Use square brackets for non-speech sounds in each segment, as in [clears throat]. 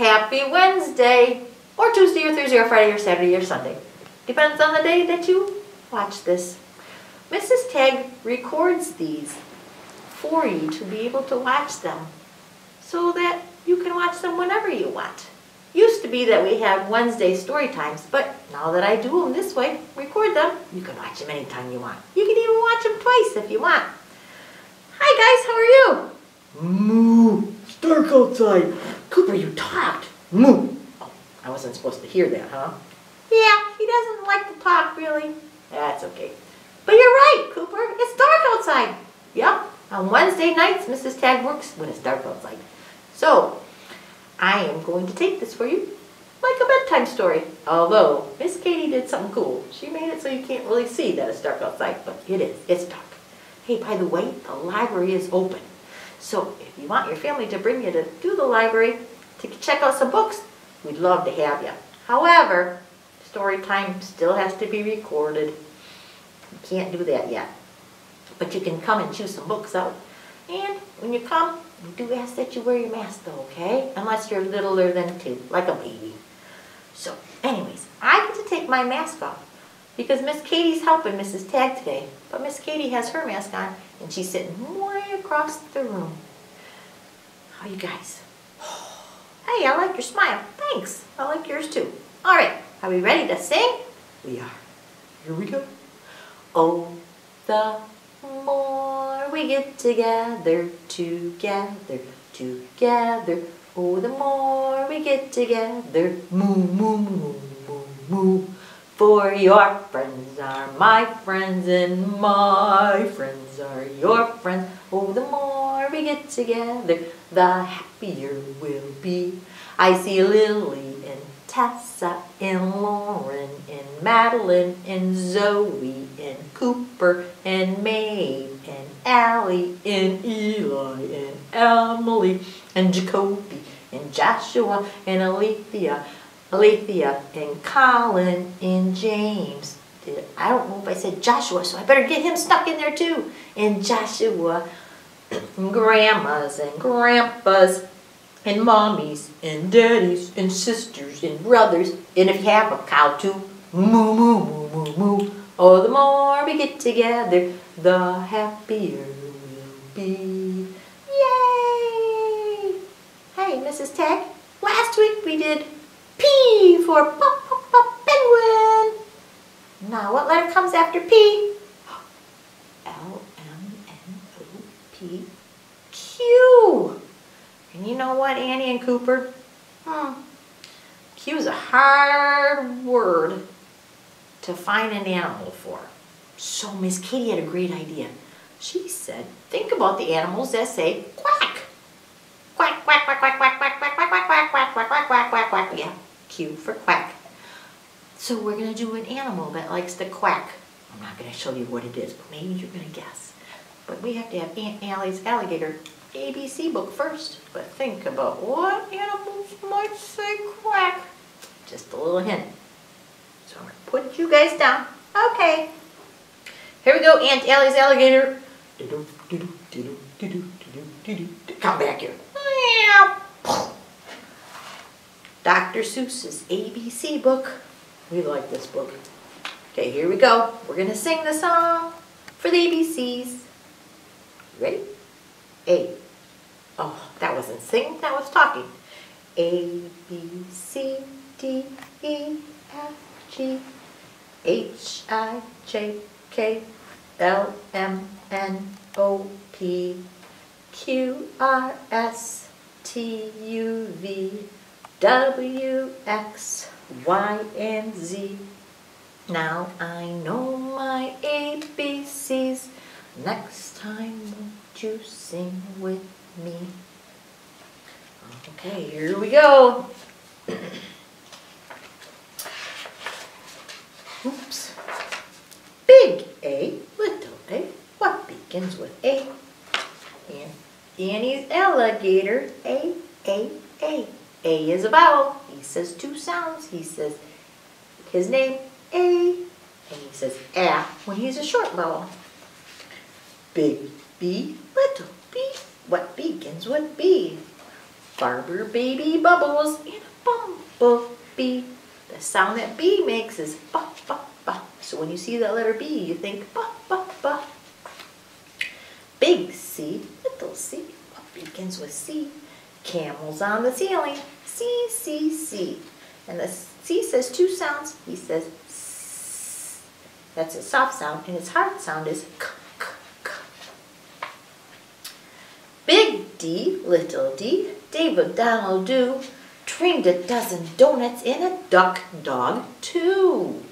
Happy Wednesday, or Tuesday or Thursday or Friday or Saturday or Sunday. Depends on the day that you watch this. Mrs. Tagg records these for you to be able to watch them so that you can watch them whenever you want. Used to be that we had Wednesday story times, but now that I do them this way, record them, you can watch them anytime you want. You can even watch them twice if you want. Hi guys, how are you? Moo, dark outside. Cooper, you talked. Moo. Oh, I wasn't supposed to hear that, huh? Yeah, he doesn't like to talk really. That's okay. But you're right, Cooper, it's dark outside. Yep, on Wednesday nights, Mrs. Tagg works when it's dark outside. So, I am going to take this for you like a bedtime story. Although, Miss Katie did something cool. She made it so you can't really see that it's dark outside, but it is. It's dark. Hey, by the way, the library is open. So if you want your family to bring you to do the library to check out some books, we'd love to have you. However, story time still has to be recorded. You can't do that yet. But you can come and choose some books out. And when you come, we do ask that you wear your mask though, okay? Unless you're littler than two, like a baby. So, anyways, I get to take my mask off because Miss Katie's helping Mrs. Tagg today. But Miss Katie has her mask on and she's sitting way across the room. How you guys? [sighs] Hey, I like your smile. Thanks. I like yours too. All right, are we ready to sing? We are. Here we go. Oh, the more we get together, together, together. Oh, the more we get together, moo, moo, moo, moo, moo. For your friends are my friends and my friends are your friends. Oh, the more we get together, the happier we'll be. I see Lily and Tessa and Lauren and Madeline and Zoe and Cooper and Maeve and Allie and Eli and Emily and Jacoby and Joshua and Alethea Alethea and Colin and James. I don't know if I said Joshua, so I better get him stuck in there too. And Joshua, and grandmas and grandpas, and mommies and daddies and sisters and brothers. And if you have a cow too, moo moo moo moo moo. Oh, the more we get together, the happier we'll be. Yay! Hey, Mrs. Tagg, last week we did P for pop, pop, pop, penguin. Now, what letter comes after P? L, M, N, O, P, Q. And you know what, Annie and Cooper? Hmm. Q is a hard word to find an animal for. So Miss Kitty had a great idea. She said, think about the animals that say. Quack, Q for quack. So we're going to do an animal that likes to quack. I'm not going to show you what it is, but maybe you're going to guess. But we have to have Aunt Allie's alligator ABC book first. But think about what animals might say quack. Just a little hint. So I'm going to put you guys down. Okay. Here we go, Aunt Allie's alligator. Come back here. Dr. Seuss's ABC book. We like this book. Okay, here we go. We're going to sing the song for the ABCs. Ready? A. Oh, that wasn't singing, that was talking. A, B, C, D, E, F, G, H, I, J, K, L, M, N, O, P, Q, R, S, T, U, V, W, X, Y, and Z. Now I know my ABCs. Next time, won't you sing with me? Okay, here we go. Oops. Big A, little a. What begins with A? And Danny's alligator. A, A, A. A is a vowel. He says two sounds. He says his name, A, and he says A when he's a short vowel. Big B, little b. What begins with B? Barber baby bubbles in a bumblebee. The sound that B makes is ba, ba, ba. So when you see that letter B, you think ba, ba, ba. Big C, little c, what begins with C? Camels on the ceiling, C, C, C. And the C says two sounds. He says S. That's a soft sound, and his hard sound is K, K, K. Big D, little d, David Donald do, trained a dozen donuts in a duck dog too.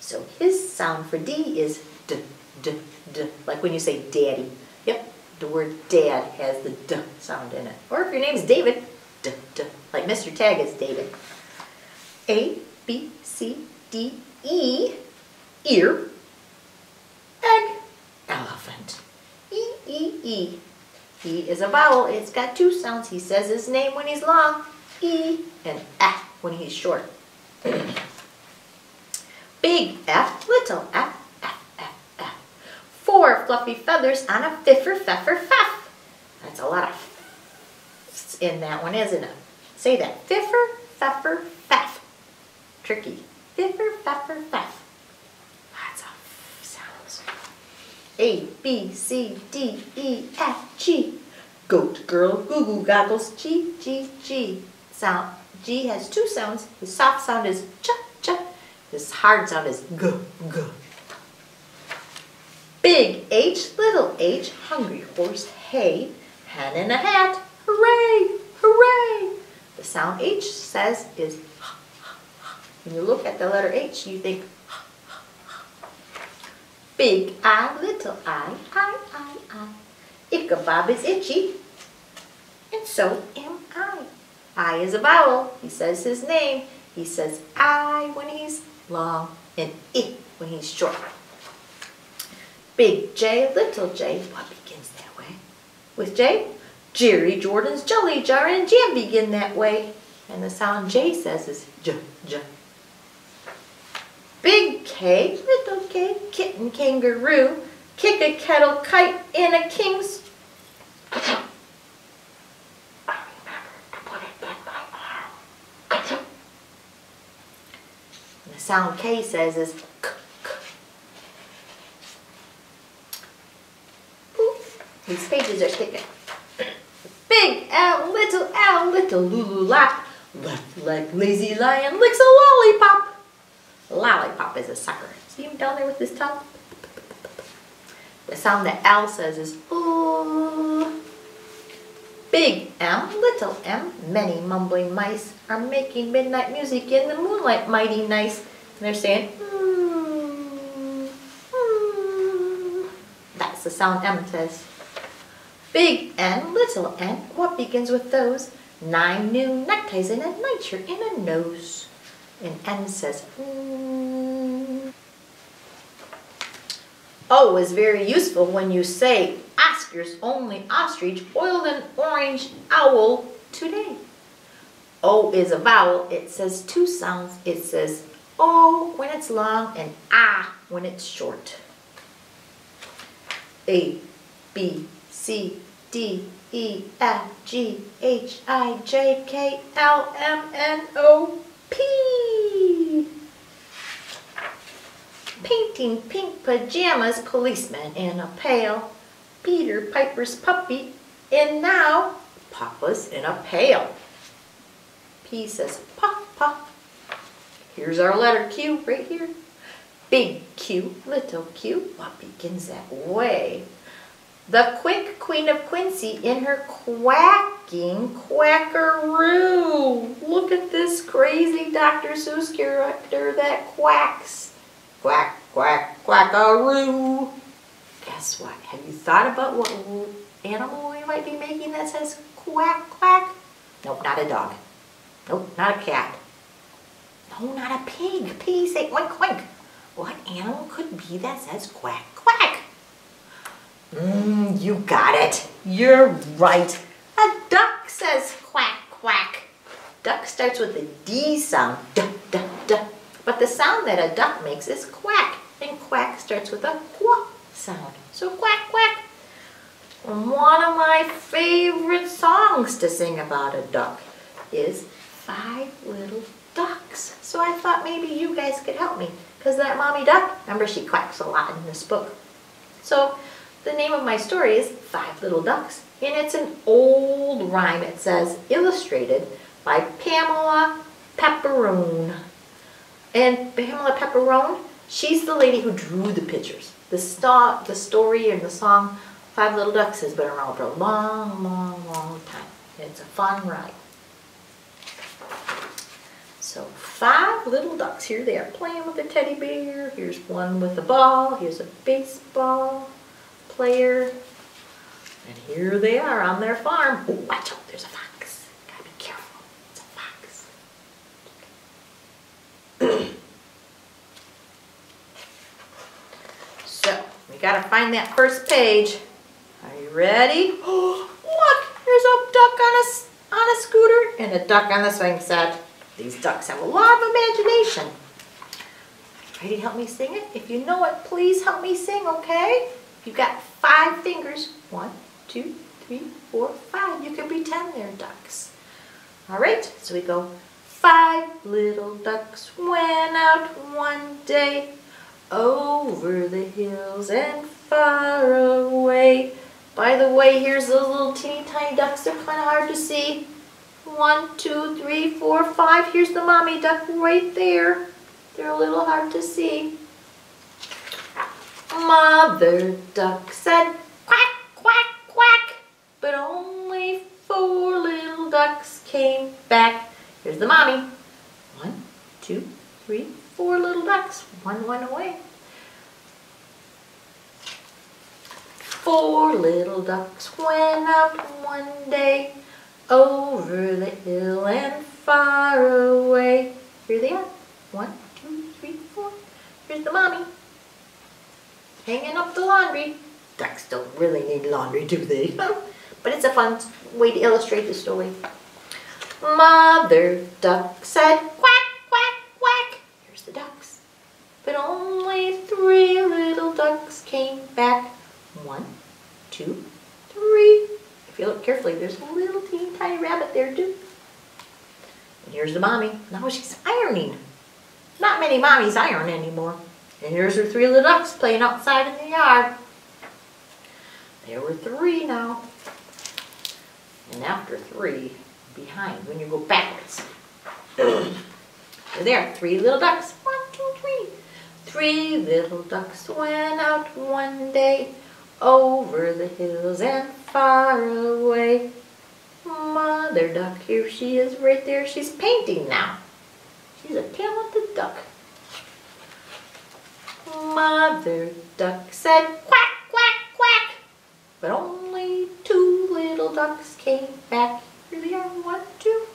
So his sound for D is D, D, D, like when you say daddy. Yep, the word dad has the D sound in it. Or if your name's David, D, D, like Mr. Tagg is David. A, B, C, D, E, ear, egg, elephant. E, E, E. E is a vowel. It's got two sounds. He says his name when he's long, E, and F when he's short. Big F, little f, fluffy feathers on a fiffer, feffer, feff. That's a lot of in that one, isn't it? Say that. Fiffer, feffer, feff. Tricky. Fiffer, feffer, feff. Lots of sounds. A, B, C, D, E, F, G. Goat, girl, goo goo goggles, G, G, G. Sound. G has two sounds. His soft sound is ch, ch. His hard sound is g, g. Big H, little h, hungry horse, hay, hen in a hat, hooray, hooray. The sound H says is when you look at the letter H, you think Big I, little I, I, I, I. Ichabod is itchy, and so am I. I is a vowel. He says his name. He says I when he's long and I when he's short. Big J, little j, what begins that way? With J, Jerry Jordan's Jelly Jar and Jam begin that way. And the sound J says is J, J. Big K, little K, kitten kangaroo, kick a kettle kite in a king's. Sound K says is k, k. Oof, these pages are sticking. Big L, little L, little Lulu lap, left leg lazy lion licks a lollipop. Lollipop is a sucker. See him down there with his tongue? The sound that L says is ooh. Big M, little m, many mumbling mice are making midnight music in the moonlight mighty nice. And they're saying, hmm. That's the sound M says. Big and little and what begins with those? Nine new neckties and a nightshirt and a nose. And N says, hmm. O is very useful when you say Oscar's only ostrich boiled an orange owl today. O is a vowel. It says two sounds. It says O when it's long and A when it's short. A, B, C, D, E, F, G, H, I, J, K, L, M, N, O, P. Painting pink pajamas, policeman in a pail, Peter Piper's puppy, and now Papa's in a pail. P says Papa. Here's our letter Q right here. Big Q, little q, what begins that way? The quick queen of Quincy in her quacking quackaroo. Look at this crazy Dr. Seuss character that quacks. Quack, quack, quackaroo. Guess what? Have you thought about what animal we might be making that says quack, quack? Nope, not a dog. Nope, not a cat. No, not a pig. Pig say oink, oink. What animal could be that says quack, quack? Mmm, you got it. You're right. A duck says quack, quack. Duck starts with a D sound, duh, duh, duh. But the sound that a duck makes is quack, and quack starts with a quack sound. So quack, quack. one of my favorite songs to sing about a duck is Five Little Ducks. So I thought maybe you guys could help me. Because that mommy duck, remember she quacks a lot in this book. So the name of my story is Five Little Ducks. And it's an old rhyme. It says, illustrated by Pamela Paparone. And Pamela Paparone, she's the lady who drew the pictures. The, the story and the song Five Little Ducks has been around for a long, long, long time. It's a fun ride. So five little ducks, here they are playing with a teddy bear. Here's one with a ball, here's a baseball player. And here they are on their farm. Oh, watch out, there's a fox. Gotta be careful, it's a fox. [clears throat] so, we gotta find that first page. Are you ready? Oh, [gasps] look, there's a duck on a, on a scooter and a duck on the swing set. These ducks have a lot of imagination. Ready to help me sing it? If you know it, please help me sing, okay? You've got five fingers. One, two, three, four, five. You can pretend they're ducks. All right, so we go. Five little ducks went out one day over the hills and far away. By the way, here's those little teeny tiny ducks. They're kind of hard to see. One, two, three, four, five. Here's the mommy duck right there. They're a little hard to see. Mother duck said quack, quack, quack, but only four little ducks came back. Here's the mommy. One, two, three, four little ducks. One went away. Four little ducks went out one day over the hill and far away. Here they are. One, two, three, four. Here's the mommy. Hanging up the laundry. Ducks don't really need laundry, do they? [laughs] but it's a fun way to illustrate the story. Mother duck said quack, quack, quack. Here's the ducks. But only three little ducks came back. One, two, three. If you look carefully, there's a little teeny tiny rabbit there too. And here's the mommy. Now she's ironing. Not many mommies iron anymore. And here's her three little ducks playing outside in the yard. There were three now. And after three, behind, when you go backwards. there, three little ducks. One, two, three. Three little ducks went out one day over the hills and far away. Mother duck, here she is right there. She's painting now. She's a talented duck. Mother duck said quack, quack, quack. But only two little ducks came back. Here they are, one, two.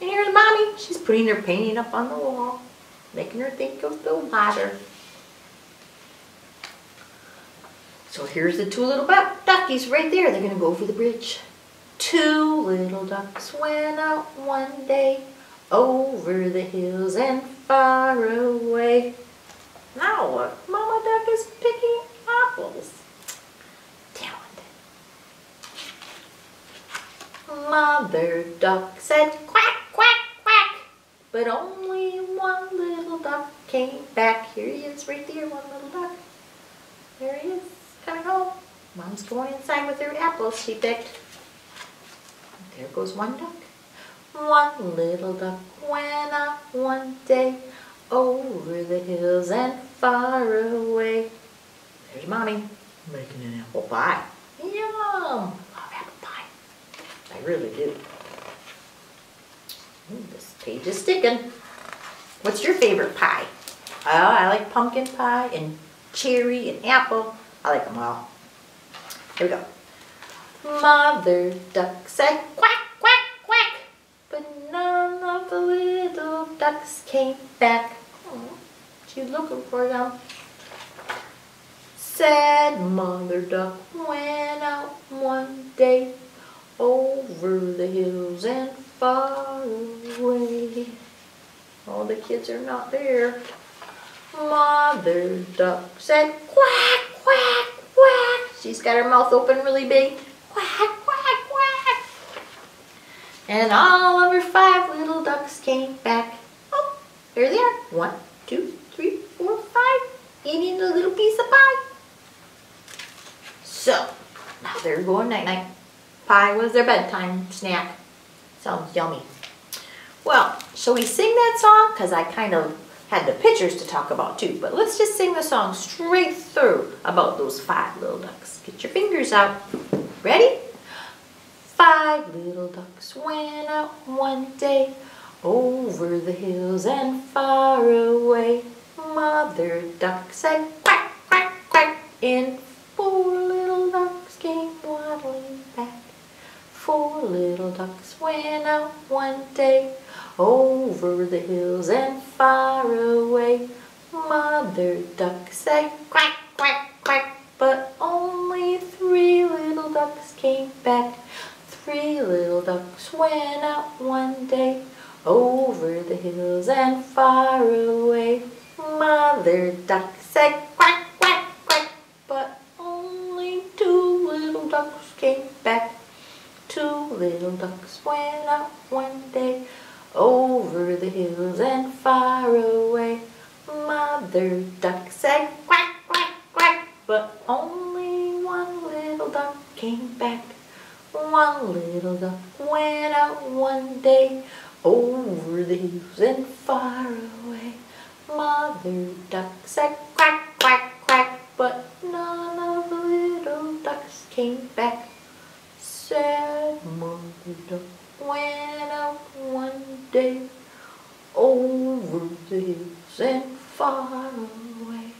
And here's mommy. She's putting her painting up on the wall, making her think of the water. So here's the two little duckies right there. They're going to go over the bridge. Two little ducks went out one day over the hills and far away. Now look, Mama Duck is picking apples. Talented. Mother Duck said quack, quack, quack. But only one little duck came back. Here he is right there, one little duck. There he is coming home. Mom's going inside with her apples she picked. There goes one duck. One little duck went up one day over the hills and far away. There's Mommy making an apple pie. Yum! I love apple pie. I really do. Ooh, this page is sticking. What's your favorite pie? Oh, I like pumpkin pie and cherry and apple. I like them all. Here we go. Mother duck said quack, quack, quack, but none of the little ducks came back. Oh, she's looking for them. Said mother duck went out one day over the hills and far away. All the kids are not there. Mother duck said quack, quack, quack. She's got her mouth open really big. quack, quack, quack. And all of her five little ducks came back. Oh, there they are. One, two, five. Eating a little piece of pie. So, now they're going night-night. Pie was their bedtime snack. Sounds yummy. Well, shall we sing that song? Because I kind of had the pictures to talk about too. But let's just sing the song straight through about those five little ducks. Get your fingers out. Ready? Five little ducks went out one day over the hills and far away. Mother duck said quack, quack, quack. And four little ducks came waddling back. Four little ducks went out one day over the hills and far away. Mother duck said quack, quack, quack, but only three little ducks came back. Three little ducks went out one day over the hills and far away. Mother duck said quack, quack, quack, but only two little ducks came back. Two little ducks went out one day over the hills and far away. Mother duck said quack, quack, quack, but only one little duck came back. One little duck went out one day over the hills and far away. Mother duck said quack, quack, quack, but none of the little ducks came back. Sad mother duck went out one day over the hills and far away.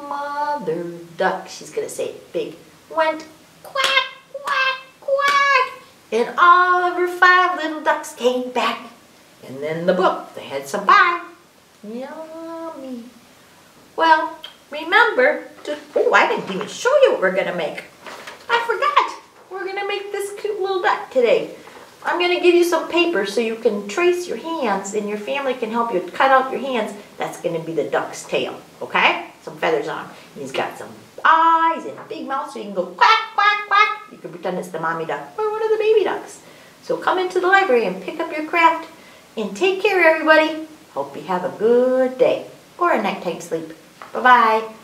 Mother duck, she's gonna say it big, went quack, quack, quack, and all of her five little ducks came back. And then the book, they had some pie. Yummy. Well, remember to, oh, I didn't even show you what we're gonna make. I forgot. We're gonna make this cute little duck today. I'm going to give you some paper so you can trace your hands and your family can help you cut out your hands. That's going to be the duck's tail, okay? Some feathers on. He's got some eyes and a big mouth so you can go quack, quack, quack. You can pretend it's the mommy duck or one of the baby ducks. So come into the library and pick up your craft and take care, everybody. Hope you have a good day or a nighttime sleep. 拜拜。